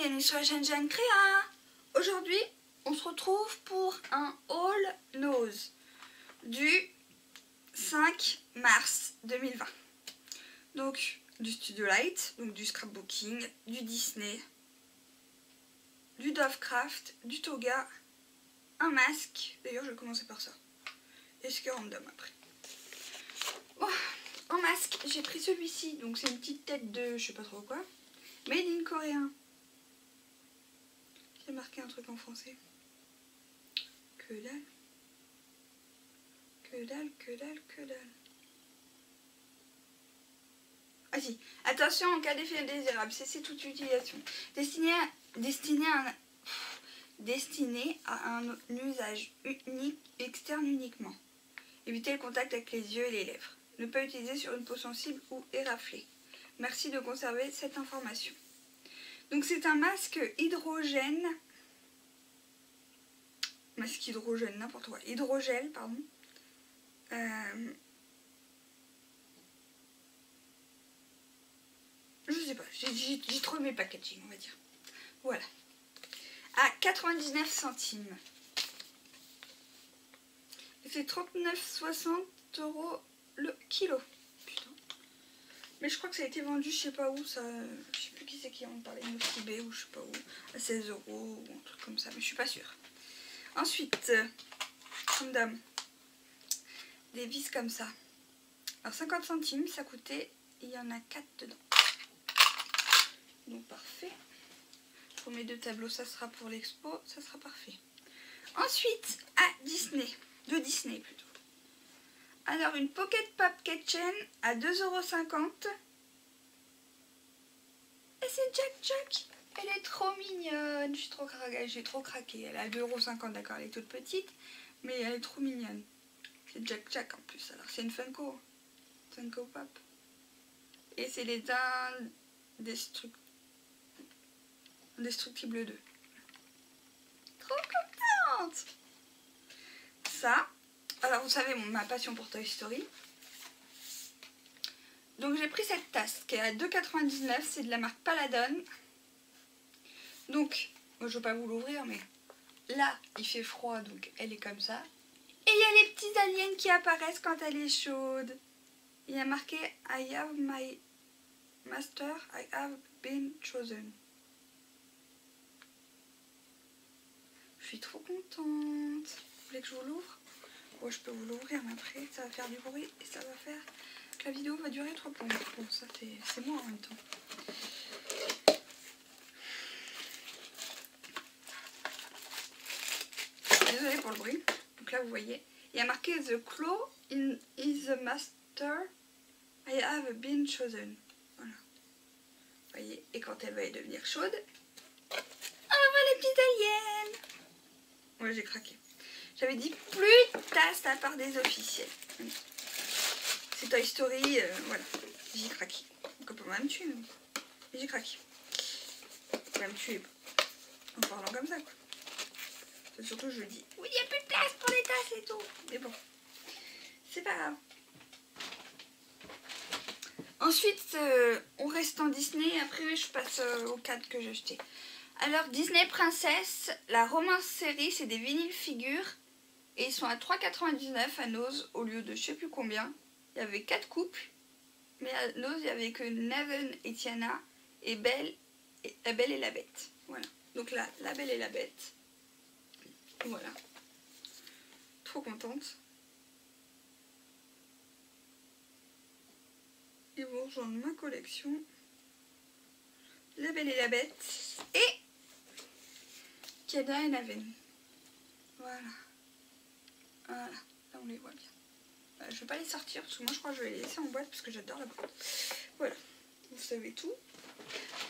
bienvenue sur la chaîne Créa Aujourd'hui, on se retrouve pour un haul nose du 5 mars 2020. Donc, du Studio Light, donc du scrapbooking, du Disney, du Dovecraft, du Toga, un masque, d'ailleurs je vais commencer par ça, et ce qui est random après. Oh, en masque, j'ai pris celui-ci, donc c'est une petite tête de je sais pas trop quoi, made in coréen. J'ai marqué un truc en français. Que dalle. Que dalle, que dalle, que dalle. Ah attention en cas d'effet indésirable, cessez toute utilisation. Destiné à, destiné à, un, destiné à un usage unique, externe uniquement. Évitez le contact avec les yeux et les lèvres. Ne pas utiliser sur une peau sensible ou éraflée. Merci de conserver cette information. Donc c'est un masque hydrogène. Masque hydrogène, n'importe quoi. Hydrogel, pardon. Euh, je sais pas, j'ai trop aimé packaging, on va dire. Voilà. À 99 centimes. C'est 39,60 euros le kilo. Mais je crois que ça a été vendu, je sais pas où, ça. Je sais plus qui c'est qui en parlait, eBay ou je sais pas où, à 16 euros ou un truc comme ça, mais je suis pas sûre. Ensuite, comme dame, des vis comme ça. Alors 50 centimes, ça coûtait, il y en a 4 dedans. Donc parfait. Pour mes deux tableaux, ça sera pour l'expo, ça sera parfait. Ensuite, à Disney, de Disney plutôt. Alors une Pocket Pop Kitchen à 2,50€. Et c'est Jack Jack. Elle est trop mignonne. J'ai trop, trop craqué. Elle à 2,50€, d'accord, elle est toute petite. Mais elle est trop mignonne. C'est Jack Jack en plus. Alors c'est une Funko. Funko Pop. Et c'est les Indestructibles 2. Trop contente Ça, alors vous savez ma passion pour Toy Story. Donc j'ai pris cette tasse qui est à 2,99. C'est de la marque Paladon. Donc, moi je ne veux pas vous l'ouvrir, mais là il fait froid donc elle est comme ça. Et il y a les petits aliens qui apparaissent quand elle est chaude. Il y a marqué I have my master, I have been chosen. Je suis trop contente. Vous voulez que je vous l'ouvre? Je peux vous l'ouvrir, mais après, ça va faire du bruit et ça va faire que la vidéo va durer trop longtemps. Bon, ça, c'est moi en même temps. Désolée pour le bruit. Donc là, vous voyez, il y a marqué The claw in, is the master I have been chosen. Voilà. Vous voyez, et quand elle va devenir chaude, on va voir les petites aliens. Ouais, j'ai craqué. J'avais dit plus de tasses à part des officiels. C'est Toy Story, euh, voilà. J'ai craqué. Donc on peut même tuer. J'ai craqué. On peut même tuer. En parlant comme ça, quoi. Surtout, je dis, oui, il n'y a plus de place pour les tasses et tout. Mais bon, c'est pas grave. Ensuite, euh, on reste en Disney. Après, je passe euh, au cadre que j'ai acheté. Alors, Disney Princesse, la romance série, c'est des vinyles figures. Et ils sont à 3,99 à Nose au lieu de je sais plus combien. Il y avait 4 couples. Mais à Nose, il n'y avait que Naven et Tiana et Belle et La Belle et la Bête. Voilà. Donc là, La Belle et la Bête. Voilà. Trop contente. Ils vont rejoindre ma collection. La Belle et la Bête. Et Kiada et Naven. Voilà. Voilà, là on les voit bien. Je euh, je vais pas les sortir parce que moi je crois que je vais les laisser en boîte parce que j'adore la boîte. Voilà, vous savez tout.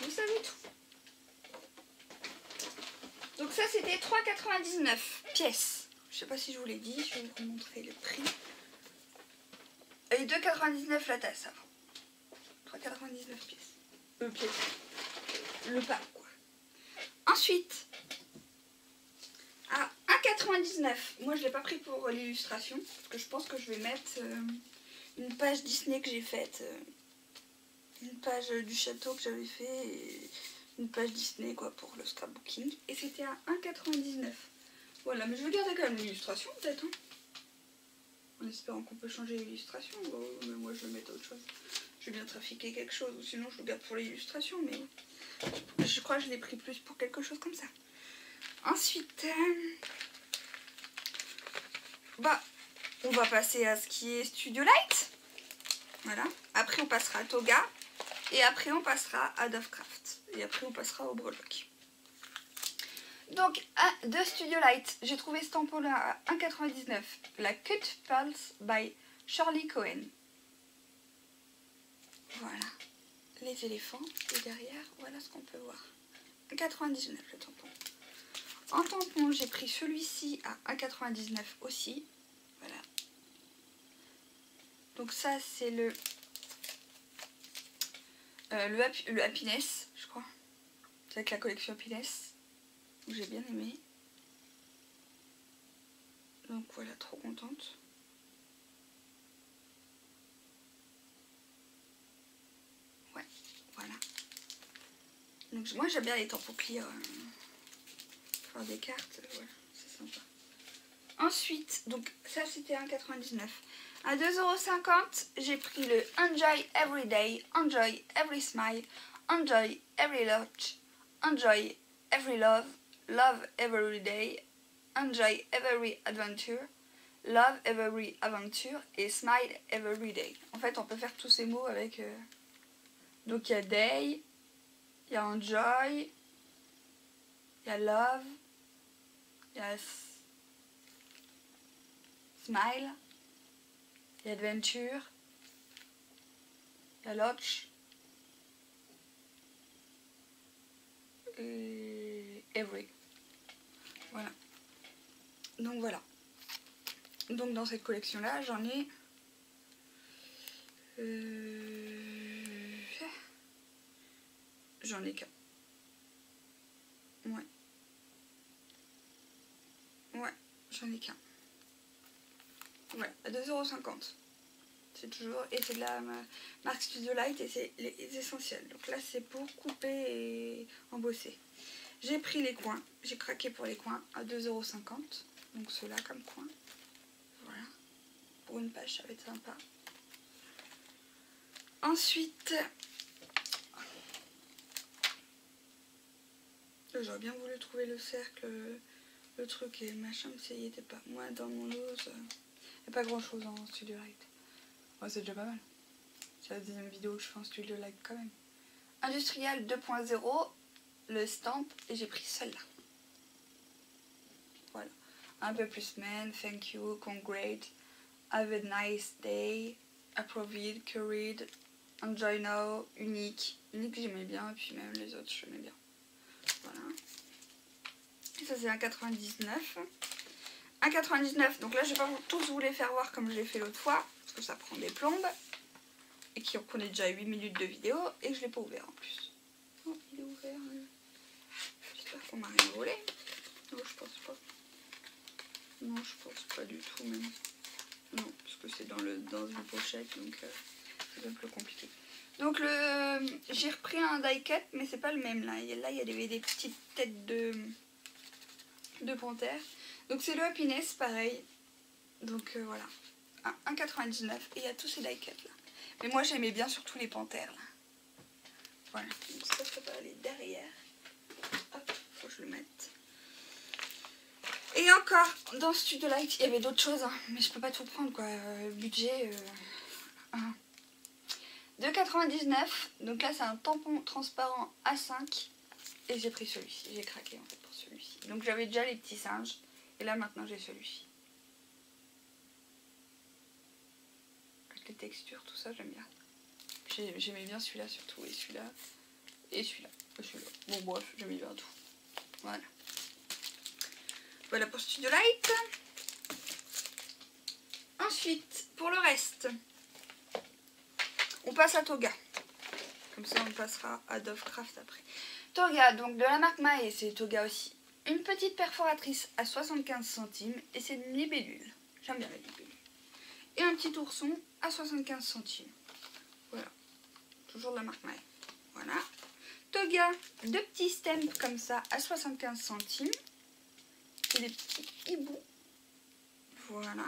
Vous savez tout. Donc ça c'était 3,99 pièces. Je sais pas si je vous l'ai dit, je vais vous montrer le prix. Et 2,99 la tasse avant. 3,99 pièces. Euh, pièces. Le pas quoi. Ensuite, 99. Moi, je l'ai pas pris pour l'illustration. Parce que je pense que je vais mettre euh, une page Disney que j'ai faite. Euh, une page du château que j'avais fait. une page Disney quoi pour le scrapbooking. Et c'était à 1,99. Voilà, mais je vais garder quand même l'illustration peut-être. Hein. en espérant qu'on peut changer l'illustration. mais moi je vais mettre autre chose. Je vais bien trafiquer quelque chose ou sinon je le garde pour l'illustration. Mais je crois que je l'ai pris plus pour quelque chose comme ça. Ensuite, euh, bah, on va passer à ce qui est Studio Light. Voilà. Après, on passera à Toga. Et après, on passera à Dovecraft. Et après, on passera au Breloque. Donc, de Studio Light, j'ai trouvé ce tampon-là à 1,99. La Cut Pulse by Charlie Cohen. Voilà. Les éléphants. Et derrière, voilà ce qu'on peut voir. 1,99 le tampon. En tampon, j'ai pris celui-ci à 1,99 aussi. Voilà. Donc ça, c'est le, euh, le, le, Happiness, je crois. C'est avec la collection Happiness. J'ai bien aimé. Donc voilà, trop contente. Ouais, voilà. Donc moi j'aime bien les tampons clear. Euh, des cartes, voilà, c'est sympa. Ensuite, donc ça c'était 1,99. À 2,50€, j'ai pris le Enjoy Every Day, Enjoy Every Smile, Enjoy Every Lunch, Enjoy Every Love, Love Every Day, Enjoy Every Adventure, Love Every Adventure et Smile Every Day. En fait, on peut faire tous ces mots avec... Euh, donc il y a Day, il y a Enjoy, il y a Love, Smile. Il y a Adventure. Il y a Lodge. Et Every. Voilà. Donc voilà. Donc dans cette collection là, j'en ai... Euh, j'en ai qu'un. Ouais. Ouais, j'en ai qu'un. Ouais, à 2,50€. C'est toujours. Et c'est de la marque Studio Light et c'est les essentiels. Donc là, c'est pour couper et embosser. J'ai pris les coins. J'ai craqué pour les coins à 2,50€. Donc ceux-là comme coin. Voilà. Pour une page, ça va être sympa. Ensuite, j'aurais bien voulu trouver le cercle le truc et machin, mais ça y était pas. Moi, dans mon os, il n'y a pas grand chose en studio light. Ouais, c'est déjà pas mal. C'est la deuxième vidéo que je fais en studio light quand même. Industrial 2.0, le stamp, et j'ai pris celle-là. Voilà. Un peu plus man, thank you, congrats, have a nice day, approved, curried, enjoy now, unique. Unique j'aimais bien, et puis même les autres j'aimais bien. Voilà. Ça c'est 1,99. 1,99. Donc là je vais pas tous vous les faire voir comme je l'ai fait l'autre fois. Parce que ça prend des plombes. Et qui prenait déjà 8 minutes de vidéo. Et je l'ai pas ouvert en plus. Oh il est ouvert. J'espère qu'on m'a rien volé. Non je pense pas. Non je pense pas du tout même. Non parce que c'est dans, le, dans une pochette donc euh, c'est un peu compliqué. Donc le j'ai repris un die cut mais c'est pas le même là. Là il y a des petites têtes de de panthère. Donc c'est le Happiness, pareil. Donc euh, voilà, 1,99 et il y a tous ces die là. Mais moi j'aimais bien surtout les panthères là. Voilà, donc ça, ça peut aller derrière. Hop, faut que je le mette. Et encore, dans Studio Light, il y avait d'autres choses, hein. mais je peux pas tout prendre quoi. Euh, budget. Euh, 2,99. Donc là, c'est un tampon transparent A5. Et j'ai pris celui-ci. J'ai craqué en fait pour celui-ci. Donc j'avais déjà les petits singes. Et là maintenant j'ai celui-ci. Avec les textures, tout ça, j'aime bien. J'aimais bien celui-là surtout. Et celui-là. Et celui-là. Celui bon bref, j'aimais bien tout. Voilà. Voilà pour Studio Light. Ensuite, pour le reste, on passe à Toga. Comme ça, on passera à Dovecraft après. Toga, donc de la marque Mae, c'est Toga aussi. Une petite perforatrice à 75 centimes et c'est une libellule. J'aime bien la libellule. Et un petit ourson à 75 centimes. Voilà. Toujours de la marque Mae. Voilà. Toga, deux petits stems comme ça à 75 centimes. Et des petits hiboux. Voilà.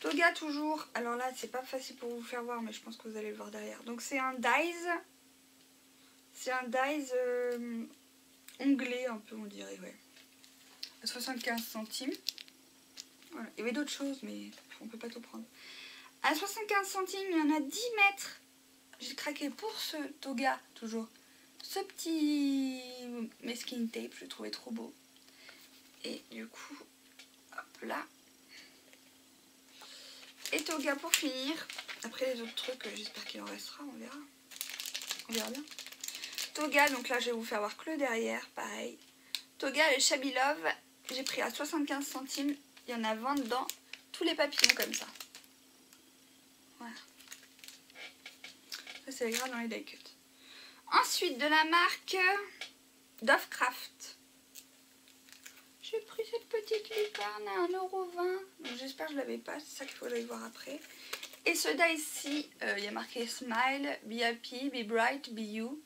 Toga toujours. Alors là, c'est pas facile pour vous faire voir, mais je pense que vous allez le voir derrière. Donc c'est un Dice. C'est un Dice euh, un peu, on dirait, ouais. À 75 centimes. Voilà. Il y avait d'autres choses, mais on peut pas tout prendre. À 75 centimes, il y en a 10 mètres. J'ai craqué pour ce toga, toujours. Ce petit mesquine tape, je le trouvais trop beau. Et du coup, hop là. Et toga pour finir. Après les autres trucs, j'espère qu'il en restera, on verra. On verra bien. Toga, donc là je vais vous faire voir que le derrière, pareil. Toga, le Shabby Love, j'ai pris à 75 centimes. Il y en a 20 dedans. Tous les papillons comme ça. Voilà. Ça c'est gras dans les die cut. Ensuite de la marque Dovecraft. J'ai pris cette petite licorne à 1,20€. J'espère que je l'avais pas, c'est ça qu'il aller voir après. Et ce ici, euh, il y a marqué Smile, Be Happy, Be Bright, Be You.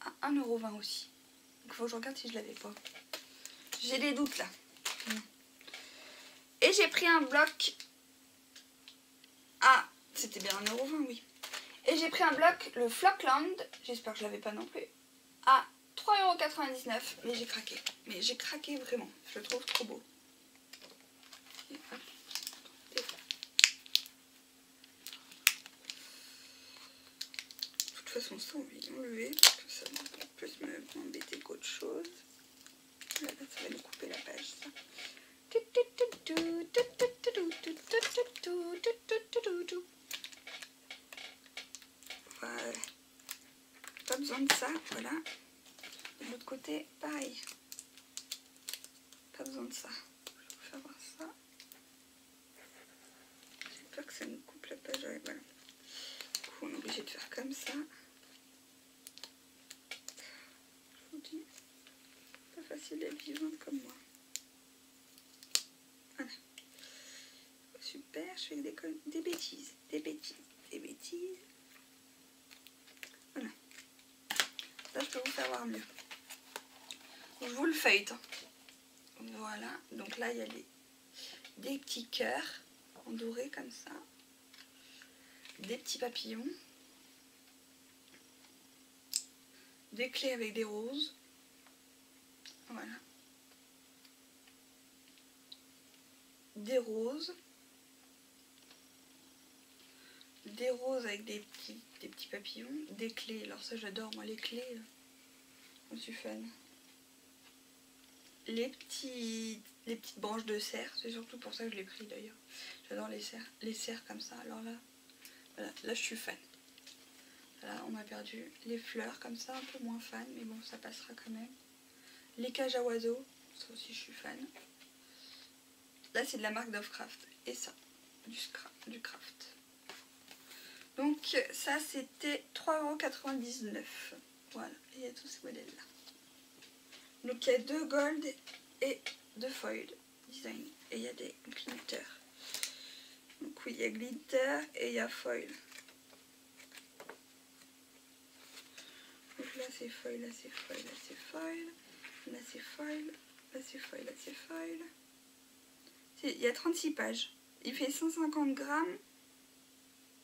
À 1,20€ aussi. Donc il faut que je regarde si je l'avais pas. J'ai des doutes là. Et j'ai pris un bloc. Ah, c'était bien 1,20€, oui. Et j'ai pris un bloc, le Flockland. J'espère que je l'avais pas non plus. À 3,99€. Mais j'ai craqué. Mais j'ai craqué vraiment. Je le trouve trop beau. Toute façon, ça, on va enlever parce que ça va plus m'embêter qu'autre chose. Ça va nous couper la page, ça. Voilà. Pas besoin de ça, voilà. De l'autre côté, pareil. Pas besoin de ça. Je vais vous faire voir ça. J'ai peur que ça nous coupe la page. On est obligé de faire comme ça. Je vous dis, pas facile d'être vivante comme moi. Voilà. Super, je fais des, bêtises, des bêtises, des bêtises. Voilà. Là, je peux vous faire mieux. Je vous le feuillete. Voilà. Donc là, il y a des, des petits cœurs en doré comme ça. Des petits papillons. Des clés avec des roses. Des roses. Des roses avec des petits, papillons. Des clés. Alors ça, j'adore. Moi, les clés, je suis fan les, petits, les petites branches de cerf. C'est surtout pour ça que je l'ai pris d'ailleurs. J'adore les cerfs, les cerfs comme ça. Alors là, voilà, là je suis fan. Là, on m'a perdu les fleurs comme ça, un peu moins fan, mais bon, ça passera quand même. Les cages à oiseaux, ça aussi je suis fan. Là, c'est de la marque Dovecraft. Et ça, du, du craft. Donc, ça, c'était 3,99€. Voilà, il y a tous ces modèles-là. Donc il y a deux gold et deux foil design. Et il y a des glitter. Donc oui, il y a glitter et il y a foil. Donc là c'est foil, là c'est foil, là c'est foil. Là c'est foil, là c'est foil, là c'est foil. Il y a 36 pages. Il fait 150 grammes.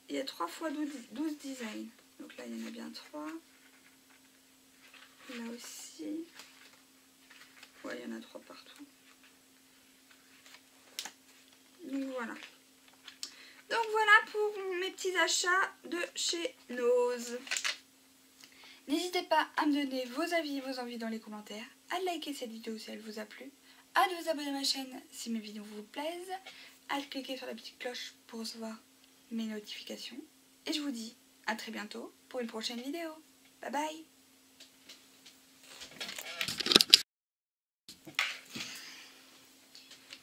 Il y a 3 fois 12, 12 designs. Donc là il y en a bien 3. Là aussi il y en a trois partout. Donc voilà. Donc voilà pour mes petits achats de chez Nose. N'hésitez pas à me donner vos avis et vos envies dans les commentaires, à liker cette vidéo si elle vous a plu, à vous abonner à ma chaîne si mes vidéos vous plaisent, à cliquer sur la petite cloche pour recevoir mes notifications. Et je vous dis à très bientôt pour une prochaine vidéo. Bye bye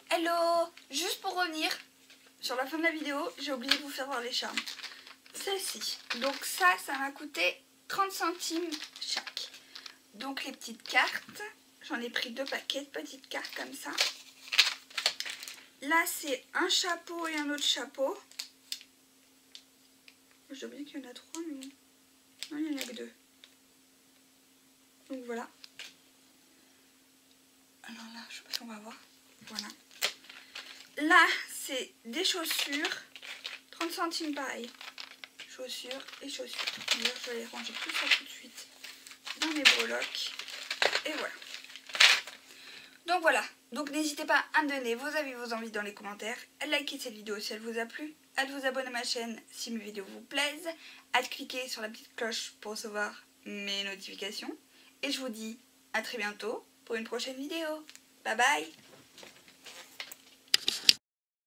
Hello Juste pour revenir sur la fin de la vidéo, j'ai oublié de vous faire voir les charmes. Celle-ci. Donc ça, ça m'a coûté 30 centimes chaque donc les petites cartes. J'en ai pris deux paquets de petites cartes comme ça. Là, c'est un chapeau et un autre chapeau. J'ai oublié qu'il y en a trois, mais non, il n'y en a que deux. Donc voilà. Alors là, je sais pas si on va voir. Voilà. Là, c'est des chaussures. 30 centimes pareil. Chaussures et chaussures. Je vais les ranger tout ça tout de suite dans mes breloques. Et voilà. Donc voilà. Donc n'hésitez pas à me donner vos avis, vos envies dans les commentaires. À liker cette vidéo si elle vous a plu. À vous abonner à ma chaîne si mes vidéos vous plaisent. À cliquer sur la petite cloche pour recevoir mes notifications. Et je vous dis à très bientôt pour une prochaine vidéo. Bye bye